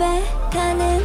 べた